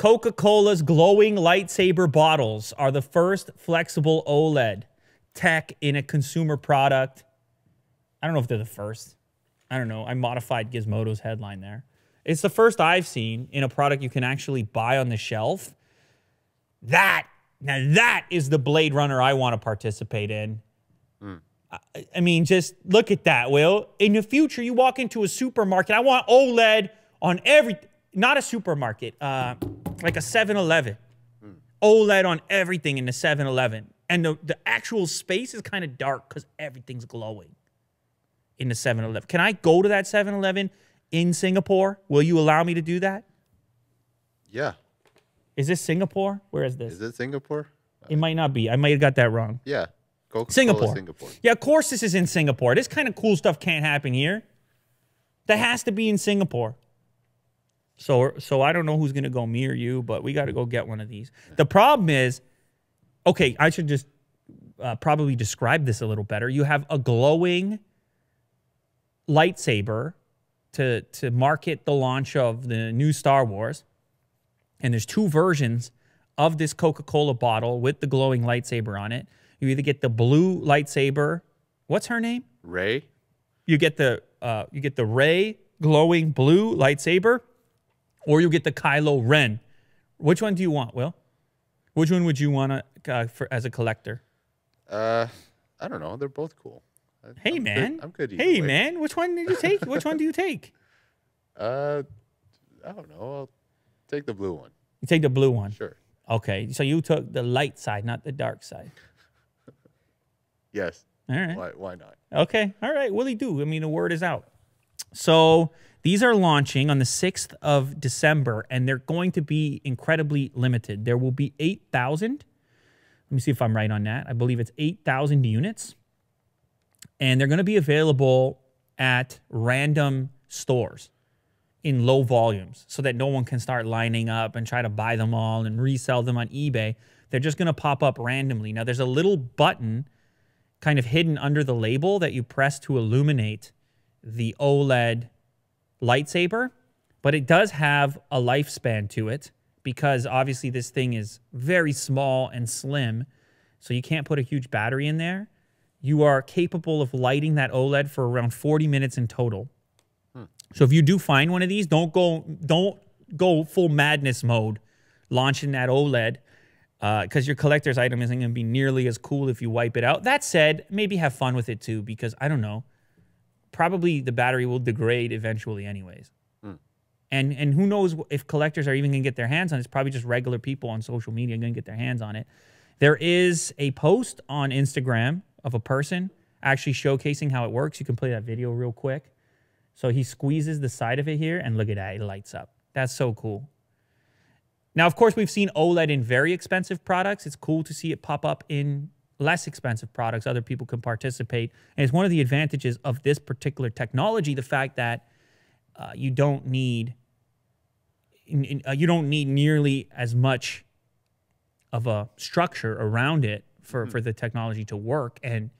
Coca Cola's glowing lightsaber bottles are the first flexible OLED tech in a consumer product. I don't know if they're the first. I don't know. I modified Gizmodo's headline there. It's the first I've seen in a product you can actually buy on the shelf. That, now that is the Blade Runner I want to participate in. I, I mean, just look at that, Will. In the future, you walk into a supermarket, I want OLED on every, not a supermarket, uh, like a 7 Eleven. OLED on everything in the 7 Eleven. And the, the actual space is kind of dark because everything's glowing in the 7 Eleven. Can I go to that 7 Eleven in Singapore? Will you allow me to do that? Yeah. Is this Singapore? Where is this? Is it Singapore? It might not be. I might have got that wrong. Yeah. Singapore. Singapore. Yeah, of course this is in Singapore. This kind of cool stuff can't happen here. That has to be in Singapore. So so I don't know who's gonna go me or you, but we got to go get one of these. The problem is, okay, I should just uh, probably describe this a little better. You have a glowing lightsaber to to market the launch of the new Star Wars, and there's two versions of this Coca-Cola bottle with the glowing lightsaber on it. You either get the blue lightsaber. What's her name? Rey? You get the uh, you get the Rey glowing blue lightsaber, or you'll get the Kylo Ren. Which one do you want, Will? Which one would you want to, uh, for as a collector? Uh, I don't know. They're both cool. Hey I'm good- man, I'm good. Hey way. man, which one did you take? which one do you take? Uh, I don't know. I'll take the blue one. You take the blue one. Sure. Okay, so you took the light side, not the dark side. Yes. All right. Why? Why not? Okay. All right. Willie do. I mean, the word is out. So these are launching on the 6th of December, and they're going to be incredibly limited. There will be 8,000. Let me see if I'm right on that. I believe it's 8,000 units. And they're going to be available at random stores in low volumes so that no one can start lining up and try to buy them all and resell them on eBay. They're just going to pop up randomly. Now, there's a little button kind of hidden under the label that you press to illuminate the OLED lightsaber, but it does have a lifespan to it because obviously this thing is very small and slim, so you can't put a huge battery in there. You are capable of lighting that OLED for around 40 minutes in total. Hmm. So if you do find one of these, don't go don't go full madness mode launching that OLED because uh, your collector's item isn't going to be nearly as cool if you wipe it out. That said, maybe have fun with it too because I don't know. Probably the battery will degrade eventually, anyways. Hmm. And and who knows if collectors are even going to get their hands on it? It's probably just regular people on social media going to get their hands on it. There is a post on Instagram of a person actually showcasing how it works. You can play that video real quick. So he squeezes the side of it here, and look at that, it lights up. That's so cool. Now, of course, we've seen OLED in very expensive products. It's cool to see it pop up in less expensive products. Other people can participate. And it's one of the advantages of this particular technology the fact that uh, you don't need uh, you don't need nearly as much of a structure around it for, for the technology to work and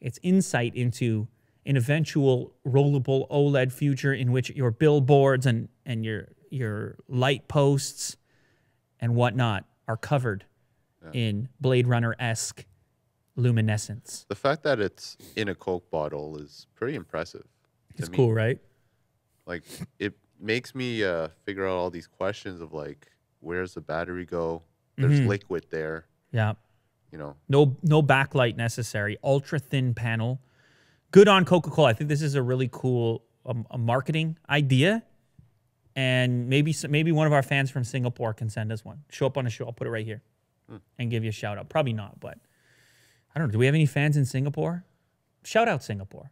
it's insight into an eventual rollable OLED future in which your billboards and, and your your light posts and whatnot are covered in Blade Runner esque luminescence. The fact that it's in a Coke bottle is pretty impressive. It's me. cool, right? Like it makes me uh, figure out all these questions of like, where's the battery go? There's Mm-hmm. liquid there. Yeah. You know, No no backlight necessary. Ultra thin panel. Good on Coca Cola. I think this is a really cool um, a marketing idea, and maybe maybe one of our fans from Singapore can send us one. Show up on a show. I'll put it right here, and give you a shout out. Probably not, but I don't know. Do we have any fans in Singapore? Shout out Singapore.